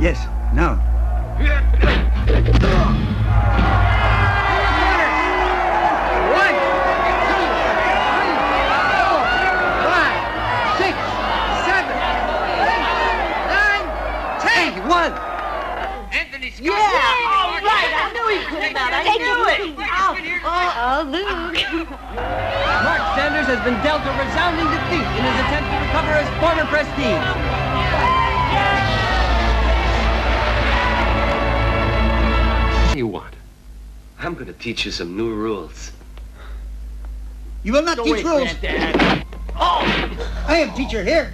Yes, now. One, two, three, four, five, six, seven, eight, nine, ten. He! Anthony Scott. Yeah, all right. I knew he could have done it. I knew it. Oh, oh, Luke. Mark Sanders has been dealt a resounding defeat in his attempt to recover his former prestige. I'm going to teach you some new rules. You will not teach rules. Granddad. Oh! I am teacher here.